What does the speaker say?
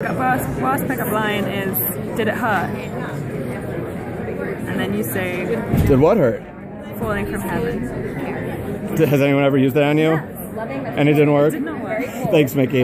Last, last pickup line is, did it hurt? And then you say, Did what hurt? falling from heaven. Has anyone ever used that on you? Yes. And it didn't work? Did not work. Thanks, Mickey.